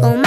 con